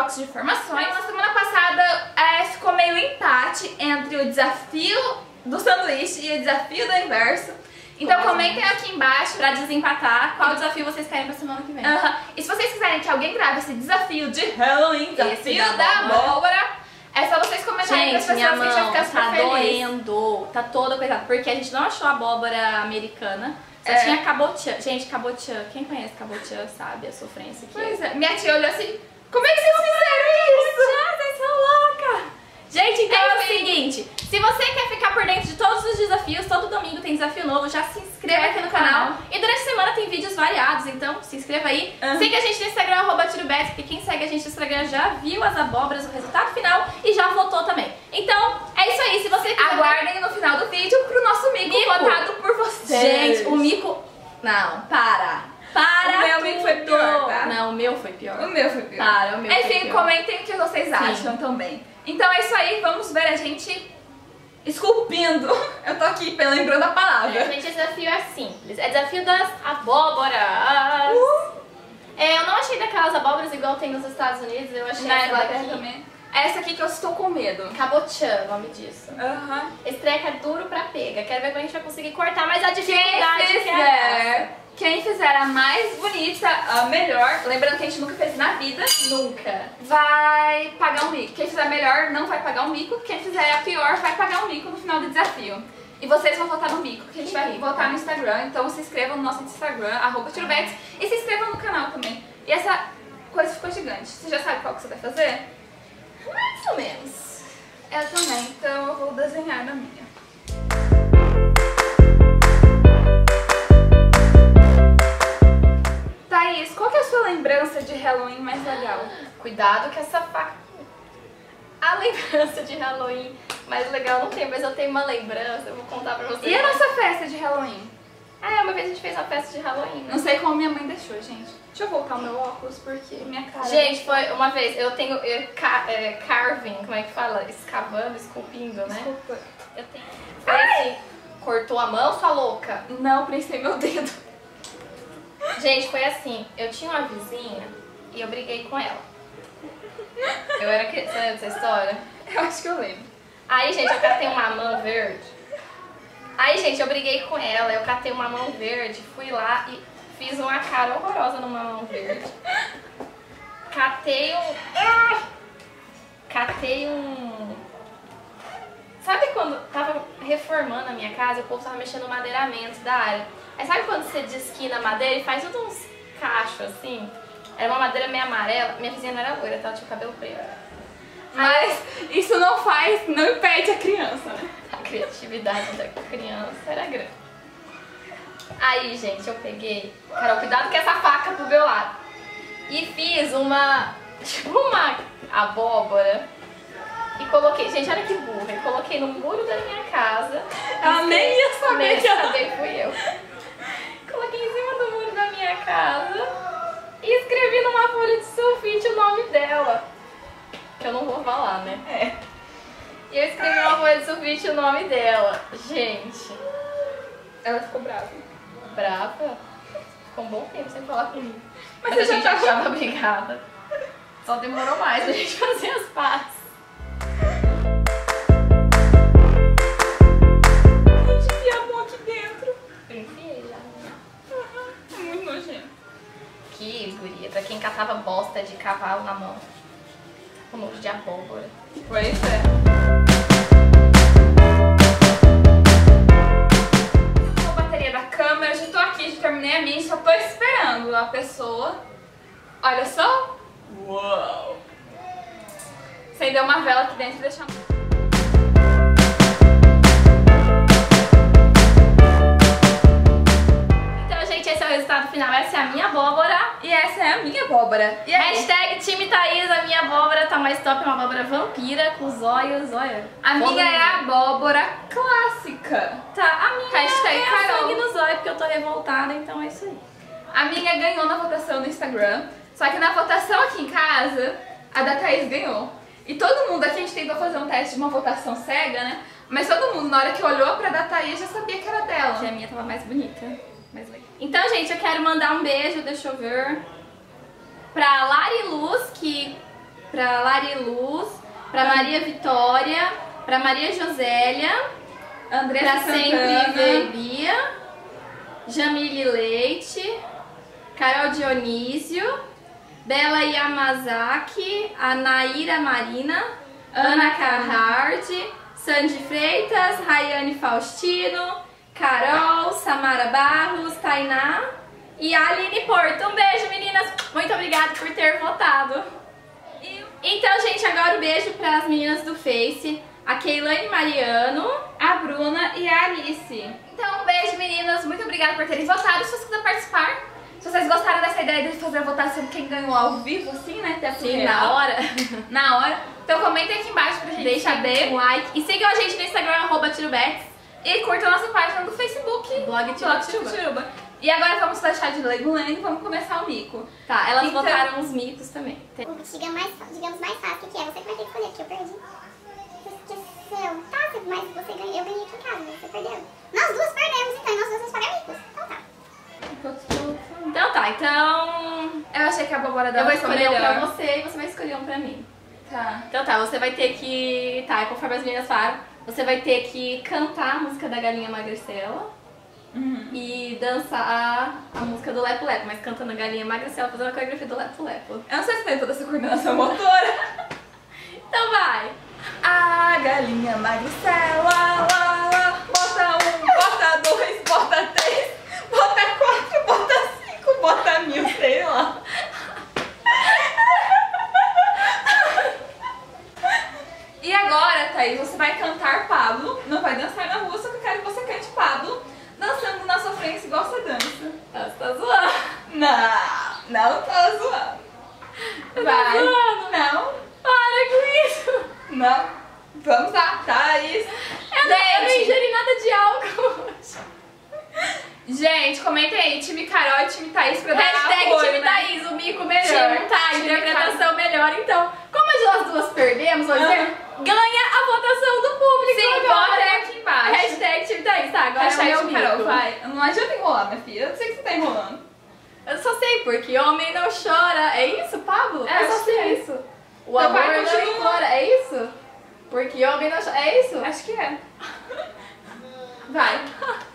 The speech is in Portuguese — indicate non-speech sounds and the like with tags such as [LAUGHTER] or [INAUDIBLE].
box de informações. Na semana passada é, ficou meio empate entre o desafio do sanduíche e o desafio do inverso. Então comentem aqui embaixo pra desempatar qual desafio vocês querem pra semana que vem. Aham. E se vocês quiserem que alguém grave esse desafio de Halloween, desafio da da abóbora. é só vocês comentarem Gente, minha pessoas que a gente mão vai ficar tá doendo, tá toda coisada, porque a gente não achou abóbora americana, só É. tinha cabotiã. Gente, cabotiã, quem conhece cabotiã sabe a sofrência que Pois é. Minha tia olhou assim, como é que vocês fizeram isso? Ah, vocês são louca! Gente, então é o Enfim. Seguinte, se você quer ficar por dentro de todos os desafios, todo domingo tem desafio novo, já se inscreva aqui no canal. E durante a semana tem vídeos variados, então se inscreva aí. Aham. Siga a gente no Instagram, arroba porque quem segue a gente no Instagram já viu as abóboras, o resultado final e já votou também. Então, é isso aí, se você quiser... Aguardem no final do vídeo pro nosso mico, Mico. votado por vocês. Gente, o mico... Não. Para O meu tudo. mico foi pior, tá? Não, o meu foi pior. O meu foi pior. Para, o meu foi Enfim, pior. comentem o que vocês acham também. Então é isso aí, vamos ver a gente esculpindo. [LAUGHS] Eu tô aqui lembrando a palavra. Gente, esse desafio é simples. É desafio das abóboras. Uh! É, eu não achei daquelas abóboras igual tem nos Estados Unidos, eu achei Na essa daqui. também. Essa aqui que eu estou com medo. Cabotiã, o nome disso. Aham. Esse treco é duro pra pega. Quero ver como a gente vai conseguir cortar, mas a dificuldade que é fizer, quem fizer a mais bonita, a melhor, lembrando que a gente nunca fez na vida, nunca. vai pagar um mico. Quem fizer melhor não vai pagar um mico, quem fizer a pior vai pagar um mico no final do desafio. E vocês vão votar no mico, que a gente vai votar no Instagram, então se inscrevam no nosso Instagram, arroba Tirobetes, e se inscrevam no canal também. E essa coisa ficou gigante. Você já sabe qual que você vai fazer? Mais ou menos. Eu também, então eu vou desenhar na minha. Lembrança de Halloween mais legal? Cuidado que essa faca. A lembrança de Halloween mais legal não tem, mas eu tenho uma lembrança, eu vou contar pra vocês. E a nossa festa de Halloween? Ah, uma vez a gente fez uma festa de Halloween. né? Não sei como minha mãe deixou, gente. Deixa eu voltar o meu óculos porque minha cara. Gente, foi uma vez, eu tenho eu, ca- é, carving, como é que fala? Escavando, esculpindo, né? desculpa. Eu tenho. Foi assim, cortou a mão, sua louca? Não, prensei meu dedo. Gente, foi assim, eu tinha uma vizinha e eu briguei com ela. Eu era criança, você lembra dessa história? [LAUGHS] Eu acho que eu lembro. Aí, gente, eu catei uma mão verde. Aí, gente, eu briguei com ela, eu catei uma mão verde, fui lá e fiz uma cara horrorosa numa mão verde. Catei um. Reformando a minha casa, o povo tava mexendo no madeiramento da área. Aí sabe quando você desquina a madeira e faz todos uns cachos assim? Era uma madeira meio amarela. Minha vizinha não era loira, tá? ela tinha o cabelo preto. Mas isso não faz, não impede a criança, né? A criatividade da criança era grande. Aí, gente, eu peguei. Carol, cuidado com essa faca pro meu lado. E fiz uma. Tipo [LAUGHS] uma abóbora. E coloquei. Gente, olha que burra. Eu coloquei no muro da minha casa. Ela nem ia saber Nem que ela- saber fui eu. Coloquei em cima do muro da minha casa. E escrevi numa folha de sulfite o nome dela. Que eu não vou falar, né? É. E eu escrevi numa folha de sulfite o nome dela. Gente, Ela ficou brava. brava. Ficou um bom tempo sem falar comigo. Mas Mas, a gente já tava- tava brigada. Só demorou mais pra gente [LAUGHS] fazer as pazes. Catava bosta de cavalo na mão. Com nojo de abóbora. Pois é. A bateria da câmera, já tô aqui, já terminei a minha, só tô esperando a pessoa. Olha só. Uau! Acendeu uma vela aqui dentro e deixar. Esse é o resultado final. Essa é a minha abóbora. E essa é a minha abóbora. E aí? Hashtag time Thaís, a minha abóbora tá mais top. É uma abóbora vampira com os olhos, olha. A minha é a abóbora clássica. Tá, a minha Hashtag é Carol. sangue nos olhos, porque eu tô revoltada, então é isso aí. A minha ganhou na votação no Instagram. Só que na votação aqui em casa, a da Thaís ganhou. E todo mundo aqui, a gente tentou fazer um teste de uma votação cega, né? Mas todo mundo, na hora que olhou pra da Thaís, já sabia que era Que dela. a minha tava mais bonita. Então, gente, eu quero mandar um beijo, deixa eu ver, pra Lari Luz, que pra Lari Luz, pra Maria Vitória, pra Maria Josélia, Andressa pra sempre. Verbia, Jamile Leite, Carol Dionísio, Bela Yamazaki, a Naira Marina, Ana Carhard, Sandy Freitas, Rayane Faustino, Carol, Samara Barros, Tainá e Aline Porto. Um beijo, meninas! Muito obrigada por ter votado. Então, gente, agora um beijo para as meninas do Face, a Keilane Mariano. a Bruna e a Alice. Então, um beijo, meninas. Muito obrigada por terem votado. Se vocês quiserem participar, se vocês gostaram dessa ideia de fazer a votação quem ganhou ao vivo, assim, né? Até Sim, na hora. [LAUGHS] Na hora. Então, comentem aqui embaixo pra gente Deixa um like. E sigam a gente no Instagram, arroba TiroBets. E curtam a nossa página do Facebook. Blog. Tiruba. E agora vamos deixar de ler e vamos começar o mico. Tá, elas Então- votaram os mitos também. O diga mais, digamos mais fácil, que é você que vai ter que escolher, porque eu perdi. Você esqueceu. Tá, você- mas você ganhou, eu ganhei aqui em casa, você perdeu. Nós duas perdemos, então, e nós duas vamos pagar micos. Então tá. Então tá, então Eu achei que a eu dela vou ficou escolher um pra você e você vai escolher um pra mim. Tá. Então tá, você vai ter que. Tá, conforme as meninas falaram, você vai ter que cantar a música da Galinha Magricela Uhum. e dançar a música do Lepo Lepo, mas cantando a Galinha Magricela, fazendo a coreografia do Lepo Lepo. Eu não sei se tem toda essa coordenação motora. [LAUGHS] Então vai! A galinha magricela, lá, lá, bota dois, bota três, bota quatro, bota cinco, bota mil, sei lá. E agora, Thaís, você vai cantar Pablo, não vai dançar na rua, só que eu quero que você cante Pablo, dançando na sua frente igual você dança. Ah, Você tá zoando! Não, não tô zoando. Vai. zoando. Não, Para com isso! não. Vamos lá, Thaís. Eu não, eu não Gente. ingeri nada de álcool. Gente, comentem aí, time Carol e time Thaís pra dar Hashtag apoio, time né? Thaís, o mico melhor, Time- tá? time Interpretação melhor. Então, como as duas perdemos, vou dizer, ganha a votação do público Sim, bota aqui embaixo. Hashtag time Thaís, tá? Agora Hashtag é o meu Carol, mico. vai. Não adianta enrolar, minha filha. Eu sei que você tá enrolando. Eu só sei, porque homem não chora. É isso, Pablo? É, eu só sei é. isso. O Então amor não implora. É isso? Porque homem não chora. É isso? Acho que é. [LAUGHS] Vai. [LAUGHS]